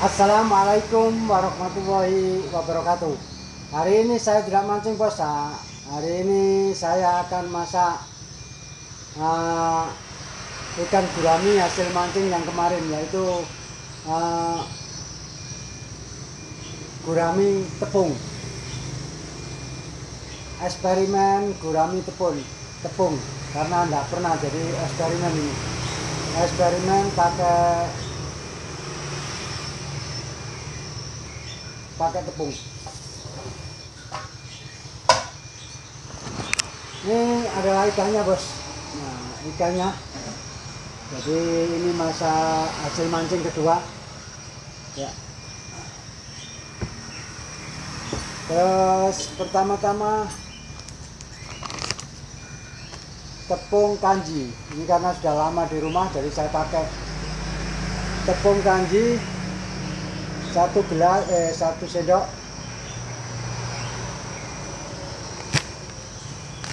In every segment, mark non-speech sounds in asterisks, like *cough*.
Assalamualaikum warahmatullahi wabarakatuh. Hari ini saya tidak mancing bos. Hari ini saya akan masak uh, ikan gurami hasil mancing yang kemarin yaitu uh, gurami tepung. Eksperimen gurami tepung, tepung karena tidak pernah jadi eksperimen ini. Eksperimen pakai pakai tepung. Ini adalah ikannya bos. Nah ikannya. Jadi ini masa hasil mancing kedua. Ya. Terus pertama-tama tepung kanji. Ini karena sudah lama di rumah jadi saya pakai tepung kanji satu gelas eh satu sendok.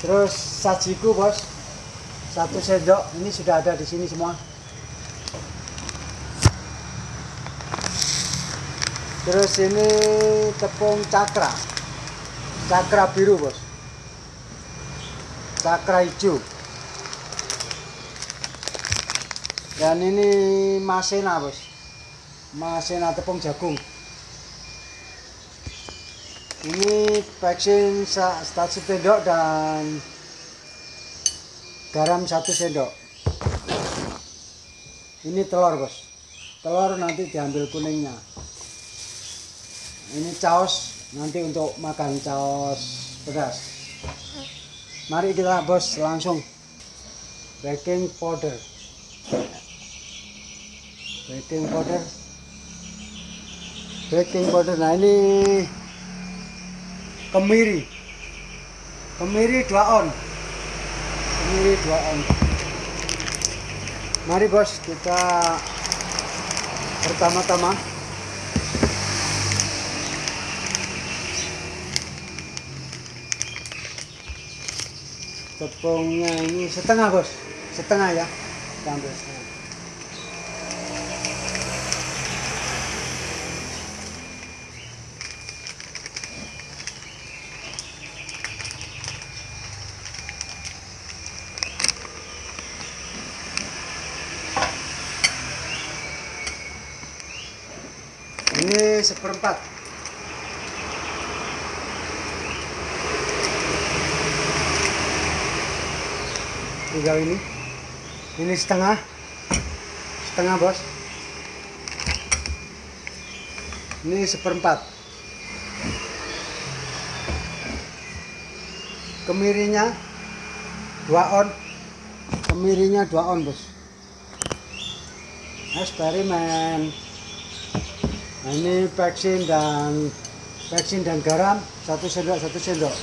Terus sajiku bos. Satu sendok. Ini sudah ada di sini semua. Terus ini tepung cakra. Cakra biru bos. Cakra hijau. Dan ini masena bos masena tepung jagung. Ini vaksin satu sendok dan garam satu sendok. Ini telur bos. Telur nanti diambil kuningnya. Ini caos nanti untuk makan caos pedas. Mari kita bos langsung. Baking powder. Baking powder baking powder nah ini kemiri. Kemiri dua on. Kemiri dua on. Mari bos kita pertama-tama. Tepungnya ini setengah bos. Setengah ya. Kita ambil setengah ini seperempat. Tinggal ini. Ini setengah. Setengah bos. Ini seperempat. Kemirinya dua on. Kemirinya dua on bos. Eksperimen Ini vaksin dan vaksin dan garam satu sendok satu sendok.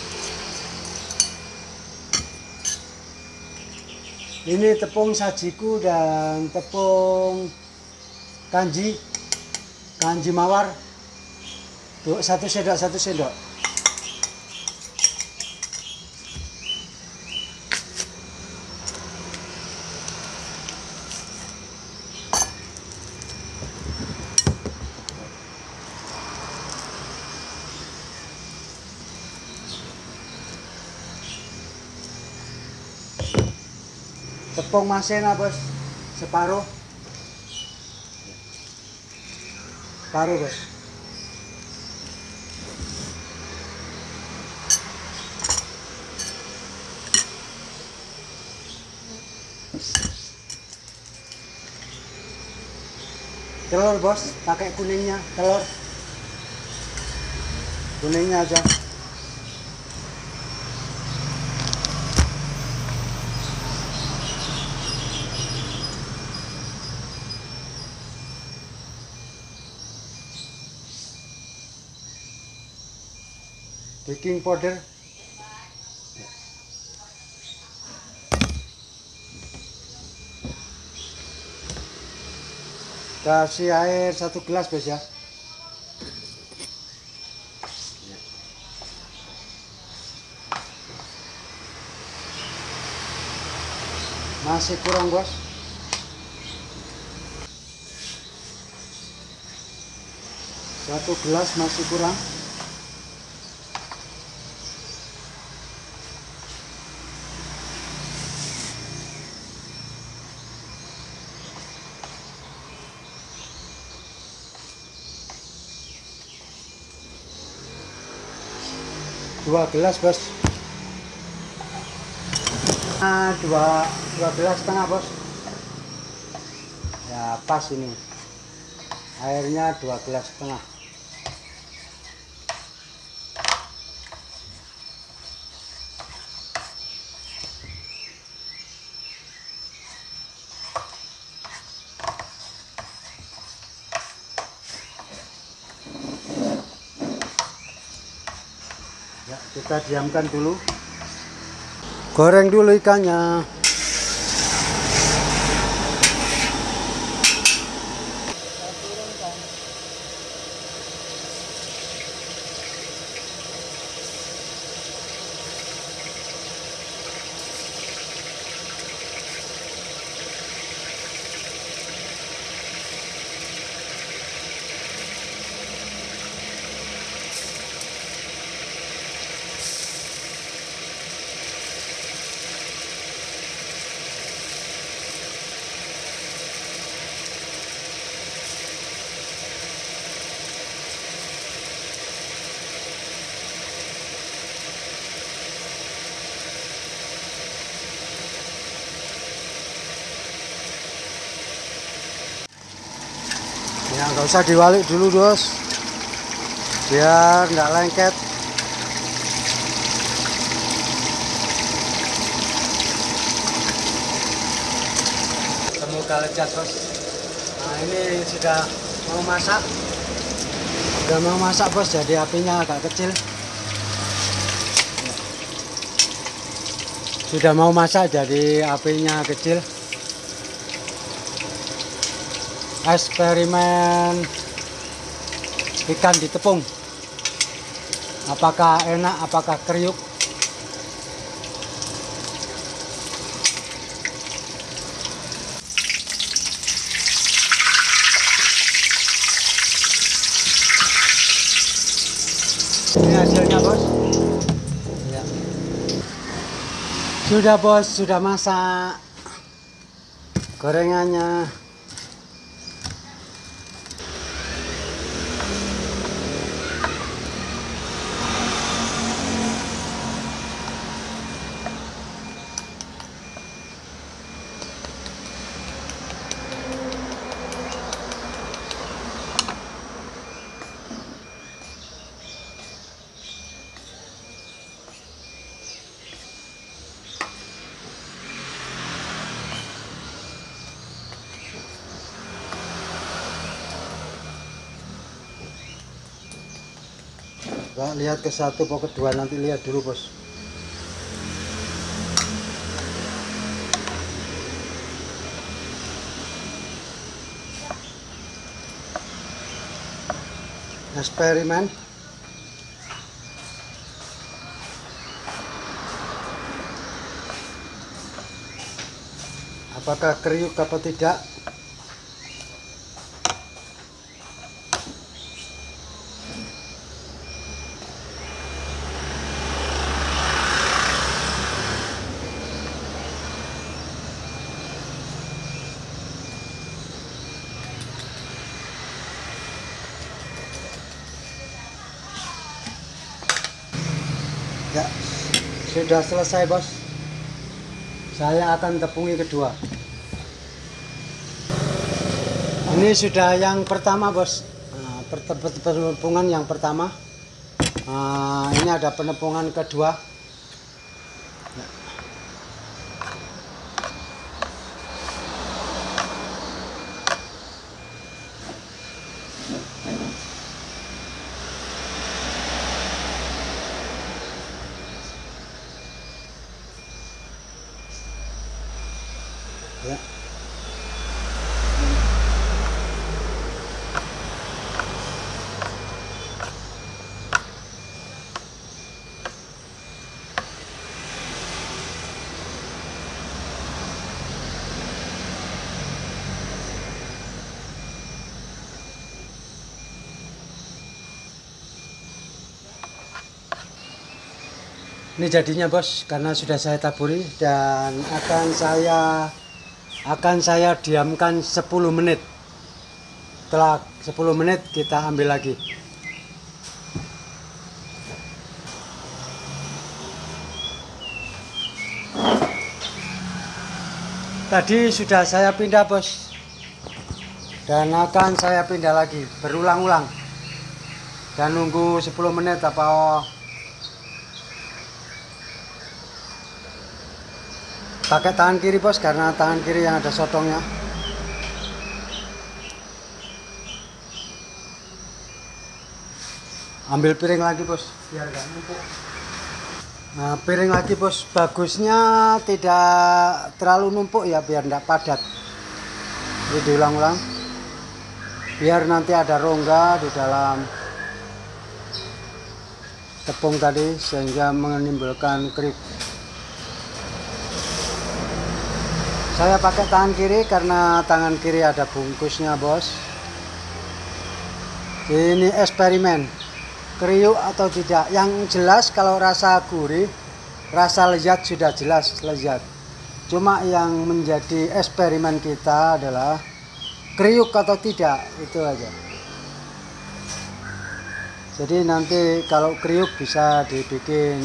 Ini tepung sajiku dan tepung kanji kanji mawar satu sendok satu sendok. Tepung masena bos. Separuh. Separuh bos. Telur bos. Pakai kuningnya telur. Kuningnya aja baking powder. Kasih air satu gelas bos ya. Masih kurang bos. Satu gelas masih kurang dua gelas bos. Nah, dua dua gelas setengah bos. Ya pas ini. Airnya dua gelas setengah kita diamkan dulu. Goreng dulu ikannya ya nggak usah diwalik dulu bos biar nggak lengket. Semoga lezat bos nah ini sudah mau masak. Sudah mau masak bos. Jadi apinya agak kecil. Sudah mau masak jadi apinya kecil eksperimen ikan di tepung. Apakah enak apakah kriuk? Ini hasilnya bos. Ya. sudah bos sudah masak. Gorengannya Nggak lihat ke satu mau kedua nanti lihat dulu bos. Eksperimen. Apakah kriuk apa tidak Ya, sudah selesai bos. Saya akan tepungi kedua. Ini sudah yang pertama bos. Nah, penepungan yang pertama. Nah, ini ada penepungan kedua. Ya. ini jadinya bos karena sudah saya taburi dan akan saya akan saya diamkan 10 menit. Setelah 10 menit kita ambil lagi. Tadi sudah saya pindah bos. Dan akan saya pindah lagi berulang-ulang. Dan nunggu 10 menit apa pakai tangan kiri bos karena tangan kiri yang ada sotongnya. Ambil piring lagi bos. Biar gak numpuk. Nah piring lagi bos. Bagusnya tidak terlalu numpuk ya biar tidak padat. Jadi diulang-ulang. Biar nanti ada rongga di dalam tepung tadi sehingga menimbulkan kriuk saya pakai tangan kiri karena tangan kiri ada bungkusnya bos. Ini eksperimen. Kriuk atau tidak? Yang jelas kalau rasa gurih rasa lezat sudah jelas lezat. Cuma yang menjadi eksperimen kita adalah kriuk atau tidak itu aja. Jadi nanti kalau kriuk bisa dibikin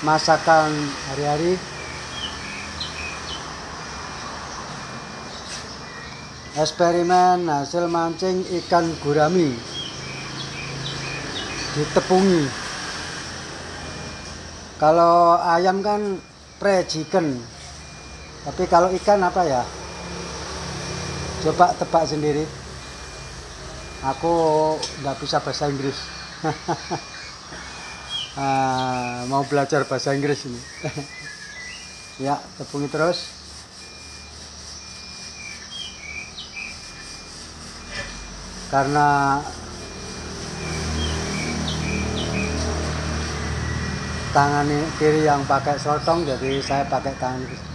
masakan hari-hari eksperimen hasil mancing ikan gurami. Ditepungi. Kalau ayam kan pre chicken tapi kalau ikan apa ya? Coba tebak sendiri. Aku nggak bisa bahasa Inggris. *laughs* Ah, mau belajar bahasa Inggris ini. *laughs* Ya tepungi terus karena tangan kiri yang pakai sotong jadi saya pakai tangan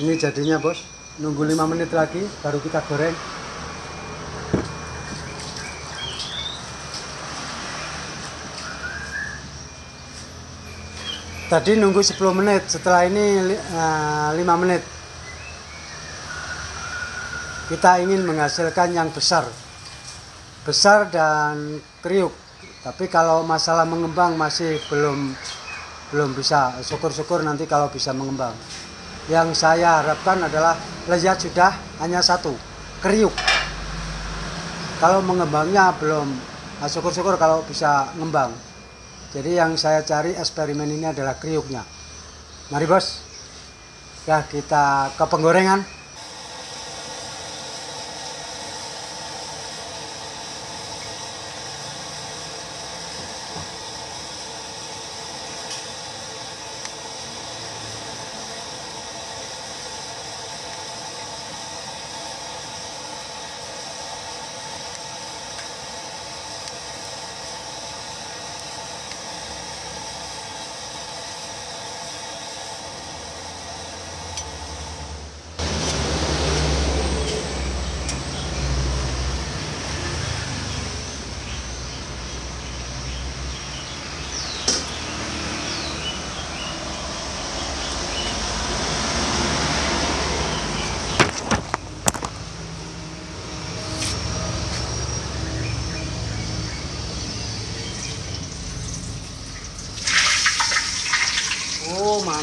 ini jadinya bos. Nunggu 5 menit lagi baru kita goreng. Tadi nunggu 10 menit setelah ini 5 eh, menit kita ingin menghasilkan yang besar. Besar dan kriuk. Tapi kalau masalah mengembang masih belum belum bisa. Syukur-syukur nanti kalau bisa mengembang. Yang saya harapkan adalah lezat sudah hanya satu kriuk. Kalau mengembangnya belum nah, syukur-syukur kalau bisa ngembang. Jadi yang saya cari eksperimen ini adalah kriuknya. Mari bos. Ya kita ke penggorengan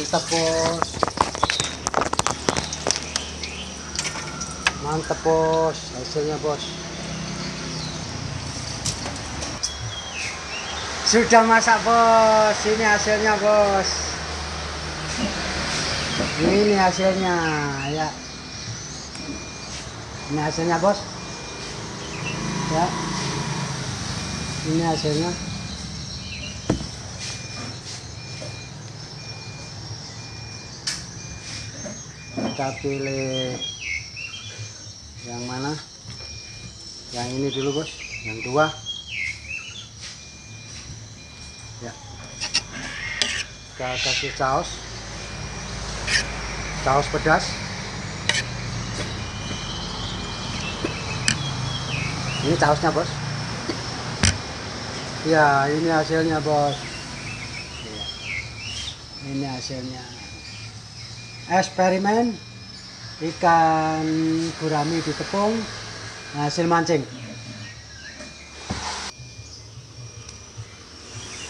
mantap bos mantap bos hasilnya bos sudah masak bos ini hasilnya bos ini hasilnya ya. Ini hasilnya bos ya. Ini hasilnya kita pilih yang mana? Yang ini dulu bos. Yang dua. Ya. Kita kasih saus. Saus pedas. Ini sausnya bos. Ya, ini hasilnya, Bos. Ya. Ini hasilnya. Eksperimen ikan gurami di tepung hasil mancing.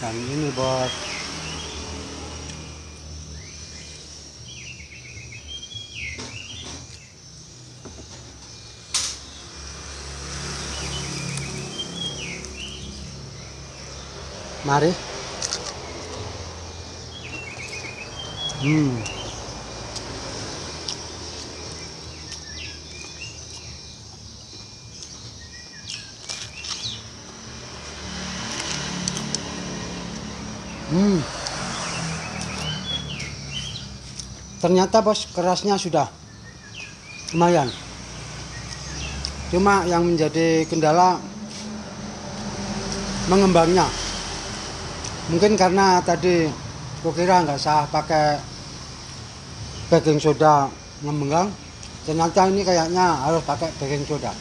Dan ini, Bos. Mari. Hmm. Ternyata bos kerasnya sudah lumayan. Cuma yang menjadi kendala mengembangnya. Mungkin karena tadi kukira nggak sah pakai baking soda ngembang. Ternyata ini kayaknya harus pakai baking soda.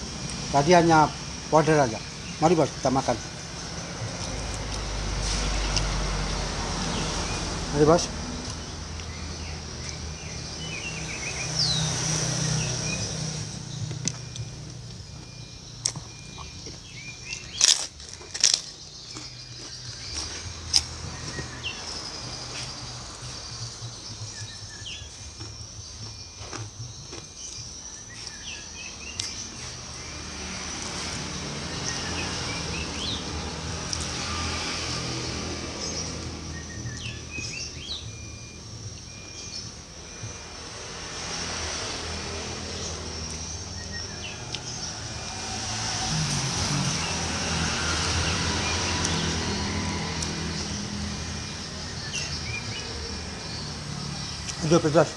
Tadi hanya powder aja. Mari bos kita makan. Mari bos. Udah pedas.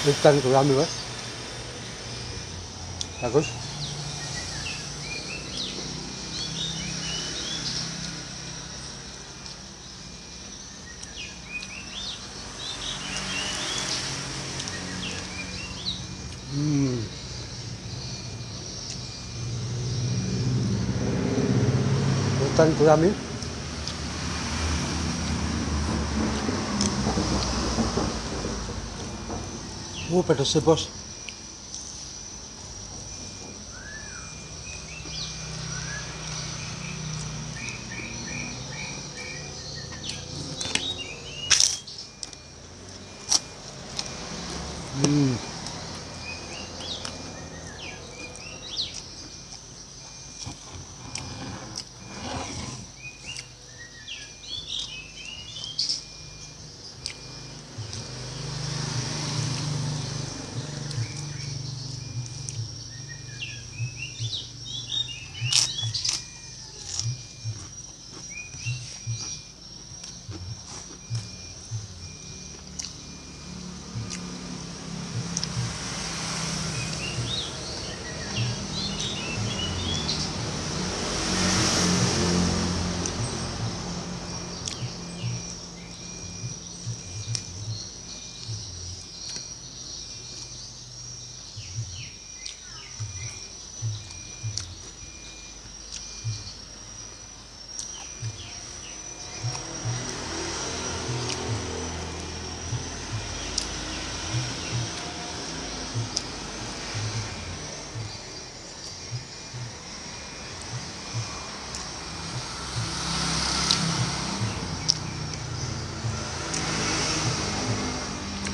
Hmm. Ikan gurami bos. Bagus. Hmm. Ikan gurami. Oh, pedas sih bos. Hmm.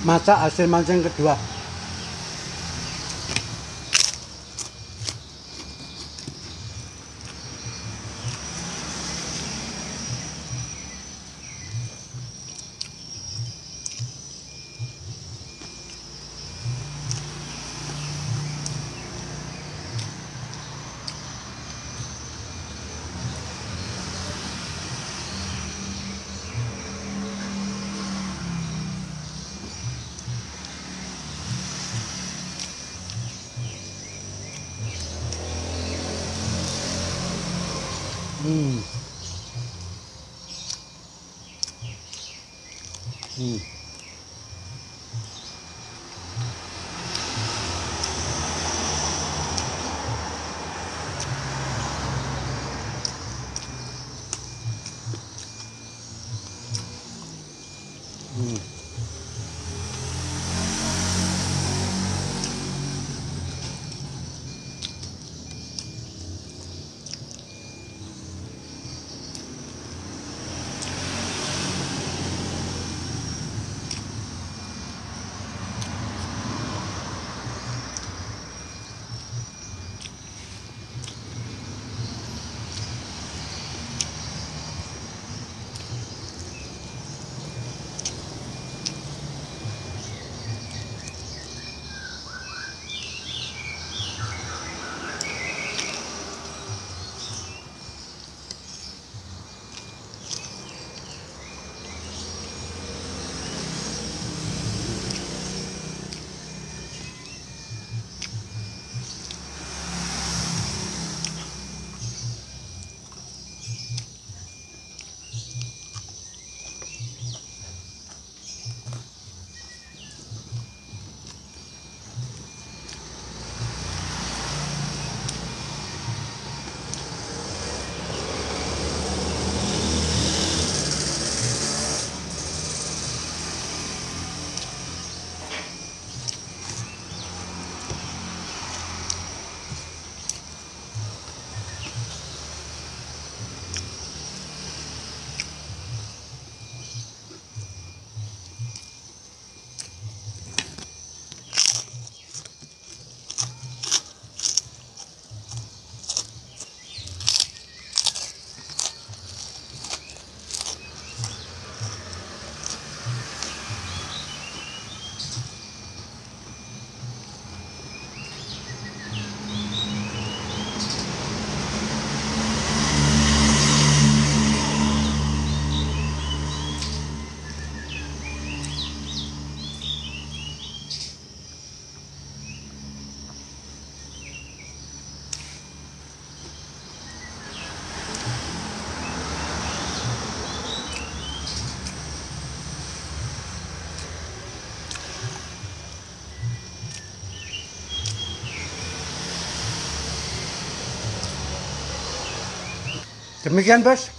Masak hasil mancing kedua. Hmm. Demikian bos.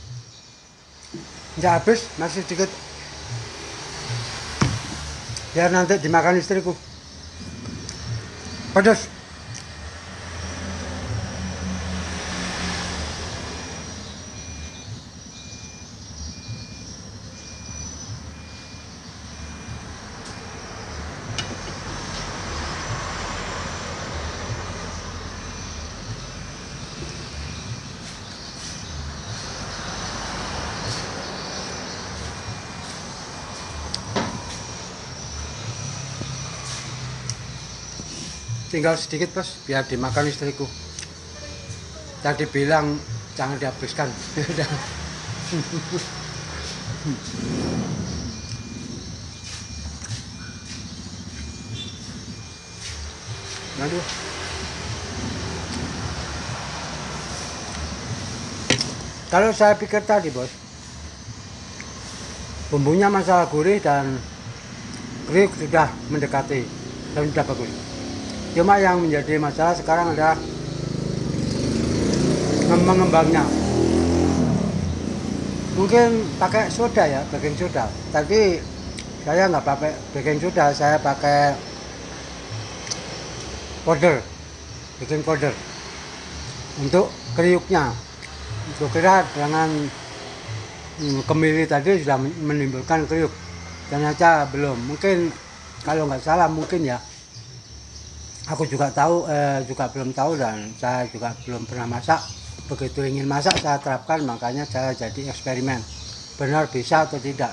Nggak habis, masih sedikit. Biar nanti dimakan istriku. Pedas. Tinggal sedikit bos, biar dimakan istriku. Tadi bilang jangan dihabiskan. *laughs* Aduh. Kalau saya pikir tadi bos, bumbunya masalah gurih dan kriuk sudah mendekati dan sudah bagus. Cuma yang menjadi masalah sekarang adalah mengembangnya. Mungkin pakai soda ya, baking soda. Tapi saya nggak pakai baking soda, saya pakai powder, baking powder untuk kriuknya. Itu kira dengan hmm, kemiri tadi sudah menimbulkan kriuk. Ternyata belum. Mungkin kalau nggak salah mungkin ya aku juga tahu eh, juga belum tahu dan saya juga belum pernah masak. Begitu ingin masak saya terapkan makanya saya jadi eksperimen. Benar bisa atau tidak?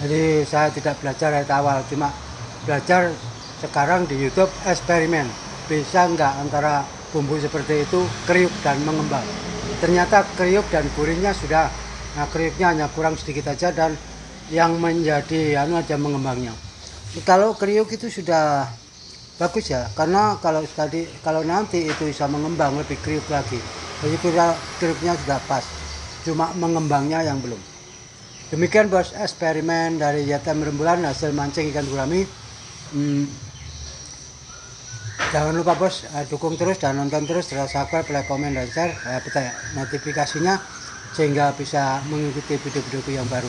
Jadi saya tidak belajar dari awal cuma belajar sekarang di YouTube eksperimen. Bisa nggak antara bumbu seperti itu kriuk dan mengembang? Ternyata kriuk dan gurihnya sudah nah kriuknya hanya kurang sedikit aja dan yang menjadi anu aja mengembangnya. Kalau kriuk itu sudah bagus ya karena kalau tadi kalau nanti itu bisa mengembang lebih kriuk lagi. Jadi tripnya sudah pas cuma mengembangnya yang belum. Demikian bos eksperimen dari YTM rembulan hasil mancing ikan gurami. Hmm, jangan lupa bos uh, dukung terus dan nonton terus subscribe like comment dan share ya, notifikasinya sehingga bisa mengikuti video-video yang baru.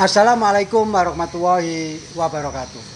Assalamualaikum warahmatullahi wabarakatuh